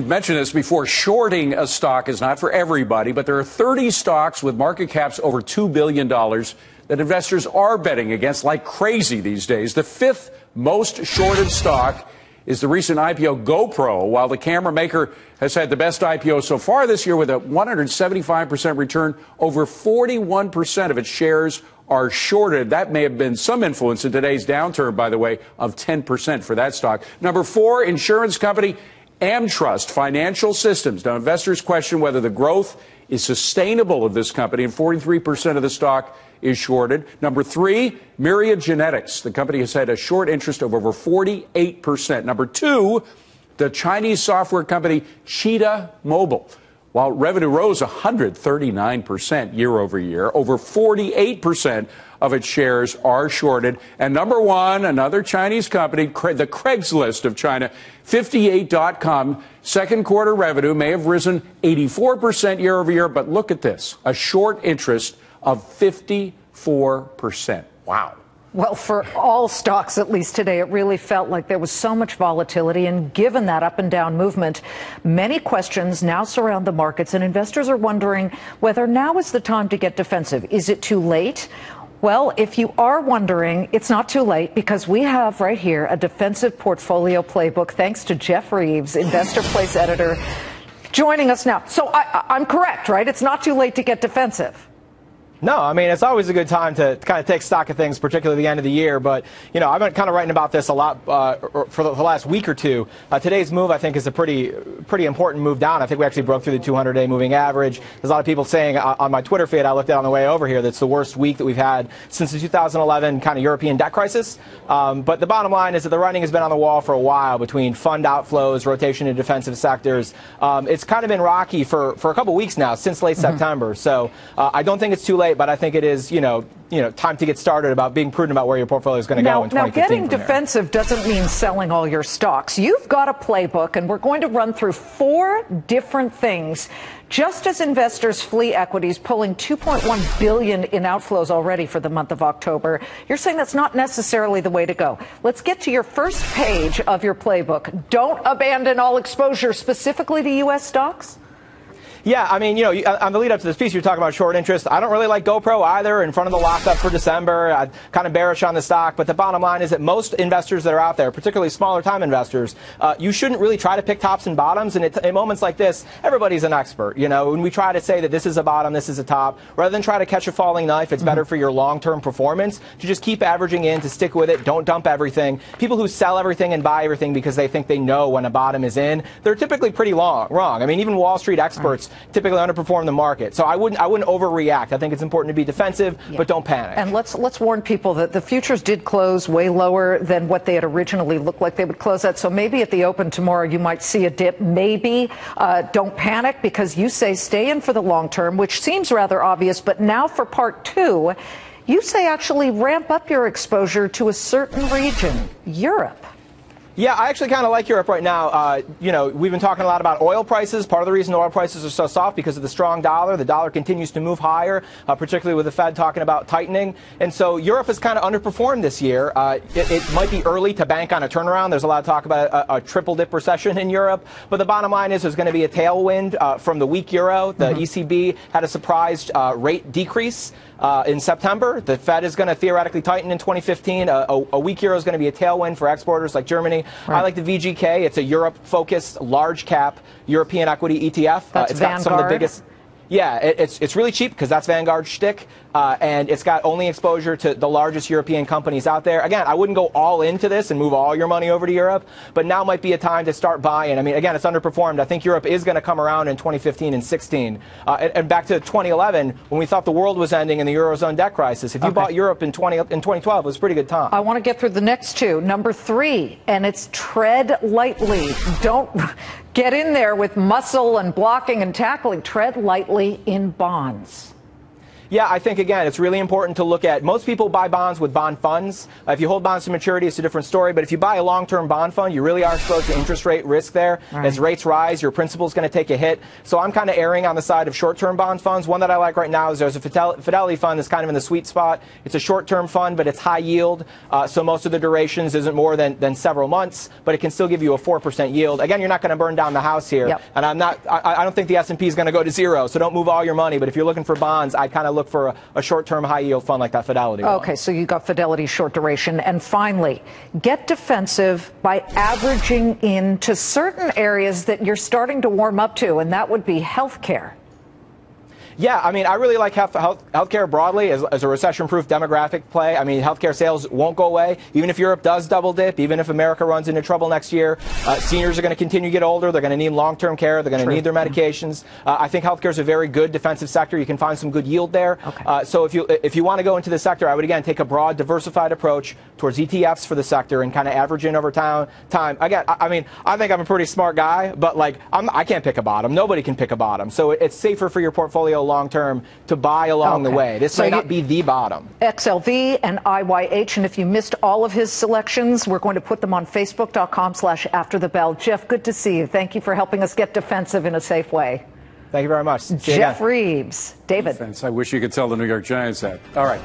We've mentioned this before. Shorting a stock is not for everybody, but there are 30 stocks with market caps over $2 billion that investors are betting against like crazy these days. The fifth most shorted stock is the recent IPO GoPro, while the camera maker has had the best IPO so far this year with a 175% return. Over 41% of its shares are shorted. That may have been some influence in today's downturn, by the way, of 10% for that stock. Number four, insurance company AmTrust Financial Systems. Now, investors question whether the growth is sustainable of this company, and 43% of the stock is shorted. Number three, Myriad Genetics. The company has had a short interest of over 48%. Number two, the Chinese software company Cheetah Mobile. While revenue rose 139% year over year, over 48% of its shares are shorted. And number one, another Chinese company, the Craigslist of China, 58.com, second quarter revenue may have risen 84% year over year, but look at this a short interest of 54%. Wow. Well, for all stocks, at least today, it really felt like there was so much volatility. And given that up and down movement, many questions now surround the markets, and investors are wondering whether now is the time to get defensive. Is it too late? Well, if you are wondering, it's not too late because we have right here a defensive portfolio playbook, thanks to Jeff Reeves, Investor Place editor, joining us now. So I, I'm correct, right? It's not too late to get defensive. No, I mean, it's always a good time to kind of take stock of things, particularly the end of the year. But, you know, I've been kind of writing about this a lot uh, for the last week or two. Uh, today's move, I think, is a pretty pretty important move down. I think we actually broke through the 200 day moving average. There's a lot of people saying uh, on my Twitter feed, I looked at on the way over here, that's the worst week that we've had since the 2011 kind of European debt crisis. Um, but the bottom line is that the writing has been on the wall for a while between fund outflows, rotation in defensive sectors. Um, it's kind of been rocky for, for a couple weeks now, since late mm-hmm. September. So uh, I don't think it's too late but I think it is, you know, you know, time to get started about being prudent about where your portfolio is going to go in 2015. Now, getting defensive here. doesn't mean selling all your stocks. You've got a playbook, and we're going to run through four different things. Just as investors flee equities, pulling 2.1 billion in outflows already for the month of October, you're saying that's not necessarily the way to go. Let's get to your first page of your playbook. Don't abandon all exposure specifically to U.S. stocks. Yeah, I mean, you know, uh, on the lead up to this piece, you're talking about short interest. I don't really like GoPro either in front of the lockup for December. I'm kind of bearish on the stock, but the bottom line is that most investors that are out there, particularly smaller time investors, uh, you shouldn't really try to pick tops and bottoms. And in moments like this, everybody's an expert. You know, when we try to say that this is a bottom, this is a top, rather than try to catch a falling knife, it's mm-hmm. better for your long-term performance to just keep averaging in, to stick with it, don't dump everything. People who sell everything and buy everything because they think they know when a bottom is in, they're typically pretty long, wrong. I mean, even Wall Street experts typically underperform the market. So I wouldn't I wouldn't overreact. I think it's important to be defensive, yeah. but don't panic. And let's let's warn people that the futures did close way lower than what they had originally looked like they would close at. So maybe at the open tomorrow you might see a dip. Maybe uh, don't panic because you say stay in for the long term, which seems rather obvious. But now for part two. You say actually ramp up your exposure to a certain region, Europe. Yeah, I actually kind of like Europe right now. Uh, you know, we've been talking a lot about oil prices. Part of the reason oil prices are so soft because of the strong dollar. The dollar continues to move higher, uh, particularly with the Fed talking about tightening. And so Europe has kind of underperformed this year. Uh, it, it, might be early to bank on a turnaround. There's a lot of talk about a, a triple dip recession in Europe. But the bottom line is there's going to be a tailwind uh, from the weak euro. The mm-hmm. ECB had a surprise uh, rate decrease uh, in September. The Fed is going to theoretically tighten in 2015. A, a, a weak euro is going to be a tailwind for exporters like Germany. Right. I like the VGK. It's a Europe-focused, large-cap European equity ETF. That's uh, it's Vanguard. got some of the biggest. Yeah, it, it's it's really cheap because that's Vanguard shtick, uh, and it's got only exposure to the largest European companies out there. Again, I wouldn't go all into this and move all your money over to Europe, but now might be a time to start buying. I mean, again, it's underperformed. I think Europe is going to come around in 2015 and 16. Uh, and, and, back to 2011, when we thought the world was ending in the eurozone debt crisis, if you okay. bought Europe in 20 in 2012, it was a pretty good time. I want to get through the next two. Number three, and it's tread lightly. Don't Get in there with muscle and blocking and tackling. Tread lightly in bonds. Yeah, I think again, it's really important to look at. Most people buy bonds with bond funds. Uh, if you hold bonds to maturity, it's a different story. But if you buy a long-term bond fund, you really are exposed to interest rate risk there. Right. As rates rise, your principal is going to take a hit. So I'm kind of erring on the side of short-term bond funds. One that I like right now is there's a Fidelity fund that's kind of in the sweet spot. It's a short-term fund, but it's high yield. Uh, so most of the durations isn't more than, than several months, but it can still give you a 4% yield. Again, you're not going to burn down the house here. Yep. And I'm not. I, I don't think the S&P is going to go to zero. So don't move all your money. But if you're looking for bonds, I kind of look for a, a short short-term high yield fund like that Fidelity. Okay, so you got Fidelity short duration. And finally, get defensive by averaging into certain areas that you're starting to warm up to, and that would be healthcare. Yeah, I mean, I really like health, health, healthcare broadly as, as a recession-proof demographic play. I mean, healthcare sales won't go away. Even if Europe does double dip, even if America runs into trouble next year, uh, seniors are going to continue to get older. They're going to need long-term care. They're going to need their medications. Uh, I think healthcare is a very good defensive sector. You can find some good yield there. Okay. Uh, so if you if you want to go into the sector, I would again take a broad, diversified approach towards ETFs for the sector and kind of average in over time. Time. Again, I, I mean, I think I'm a pretty smart guy, but like I'm, I can not pick a bottom. Nobody can pick a bottom. So it's safer for your portfolio long term to buy along okay. the way. This so may not be the bottom. XLV and IYH, and if you missed all of his selections, we're going to put them on Facebook.com slash after the bell. Jeff, good to see you. Thank you for helping us get defensive in a safe way. Thank you very much. See Jeff Reeves. David. Defense. I wish you could tell the New York Giants that. All right.